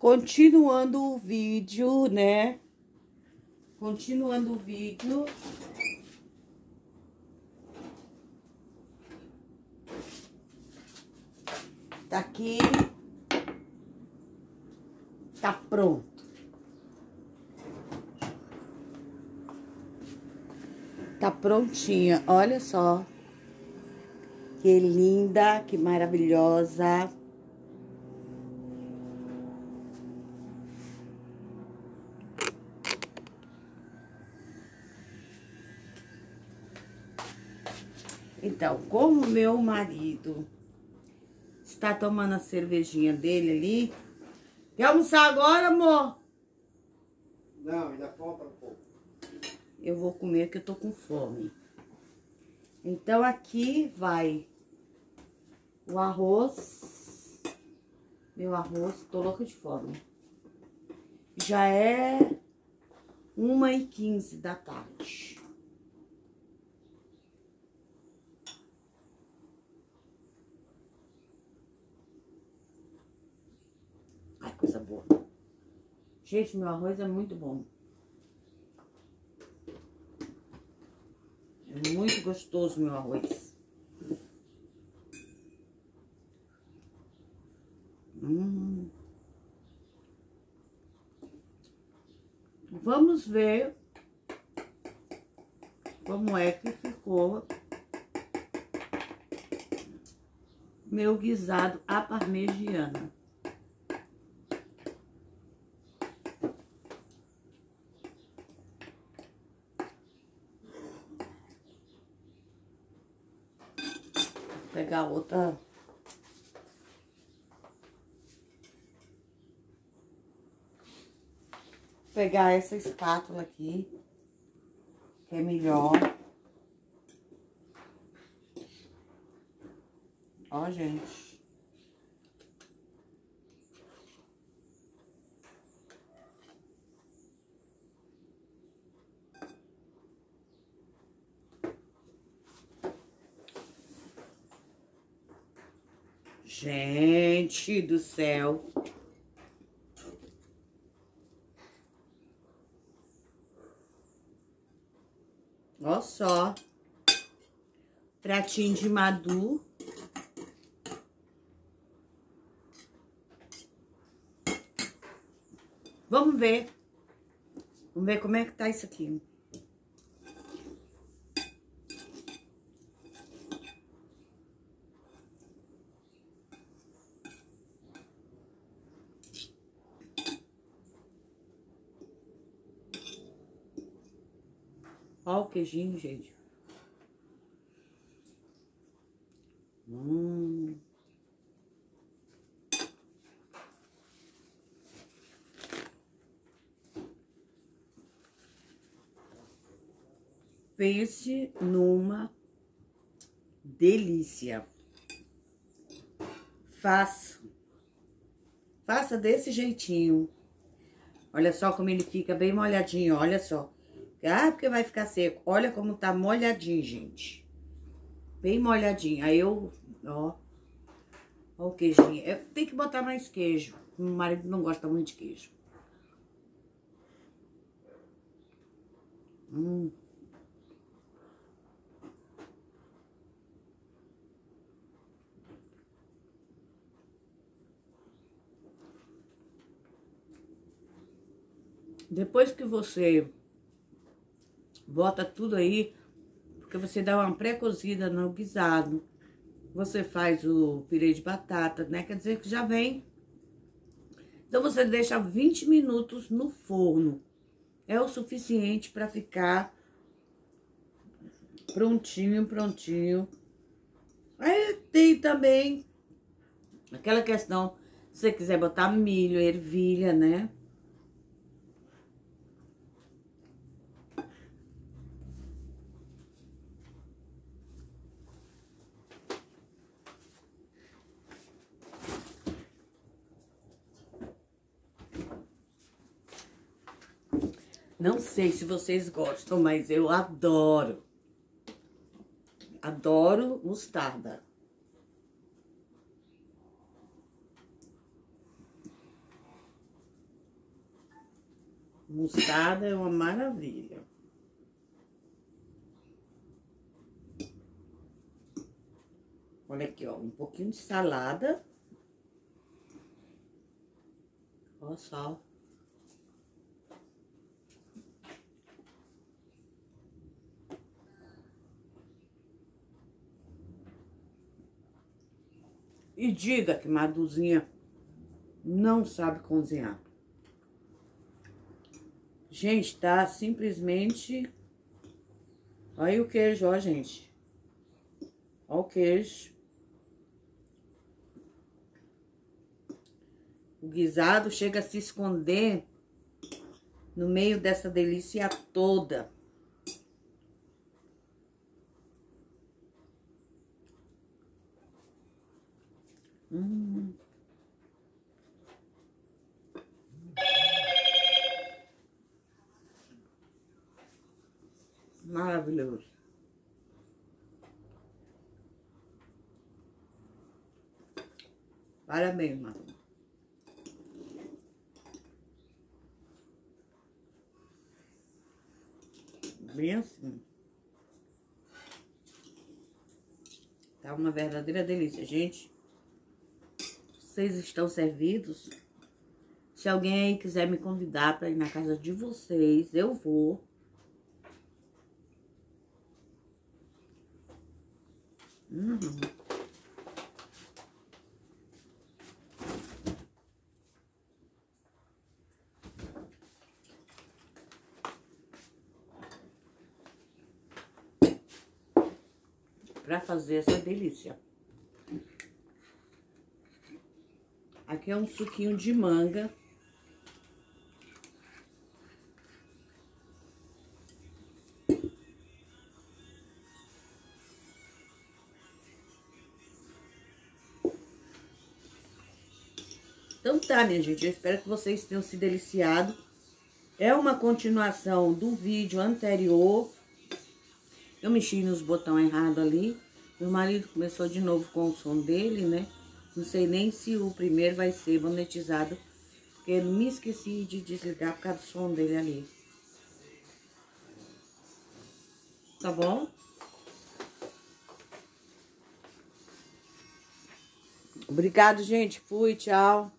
Continuando o vídeo, né? Continuando o vídeo. Tá aqui. Tá pronto. Tá prontinha, olha só. Que linda, que maravilhosa. Então, como meu marido está tomando a cervejinha dele ali. Quer almoçar agora, amor? Não, ainda falta um pouco. Eu vou comer que eu tô com fome. Então, aqui vai o arroz. Meu arroz, tô louca de fome. Já é uma e quinze da tarde. Gente, meu arroz é muito bom. É muito gostoso meu arroz. Hum. Vamos ver como é que ficou meu guisado à parmegiana. Pegar outra. Pegar essa espátula aqui, que é melhor. Ó, gente. Gente do céu. Ó só. Pratinho de madu. Vamos ver. Vamos ver como é que tá isso aqui. Ó o queijinho, gente. Hum. Pense numa delícia. Faça. Faça desse jeitinho. Olha só como ele fica bem molhadinho, olha só. Ah, porque vai ficar seco. Olha como tá molhadinho, gente. Bem molhadinho. Aí eu, ó. Ó o queijinho. Eu tenho que botar mais queijo. Meu marido não gosta muito de queijo. Hum. Depois que você bota tudo aí, porque você dá uma pré-cozida no guisado. Você faz o pirê de batata, né? Quer dizer que já vem. Então, você deixa 20 minutos no forno. É o suficiente para ficar prontinho, prontinho. Aí tem também aquela questão, se você quiser botar milho, ervilha, né? Não sei se vocês gostam, mas eu adoro. Adoro mostarda. Mostarda é uma maravilha. Olha aqui, ó, um pouquinho de salada. Ó, sal. E diga que Maduzinha não sabe cozinhar. Gente, tá simplesmente... Olha o queijo, ó, gente. Olha o queijo. O guisado chega a se esconder no meio dessa delícia toda. Hum. Maravilhoso. Parabéns, Manu. Bem assim. Tá uma verdadeira delícia, gente. Vocês estão servidos. Se alguém quiser me convidar para ir na casa de vocês, eu vou. Uhum. Para fazer essa delícia. Aqui é um suquinho de manga. Então tá, minha gente, eu espero que vocês tenham se deliciado. É uma continuação do vídeo anterior. Eu mexi nos botões errados ali. Meu marido começou de novo com o som dele, né? Não sei nem se o primeiro vai ser monetizado, porque eu me esqueci de desligar por causa do som dele ali. Tá bom? Obrigado, gente. Fui, tchau.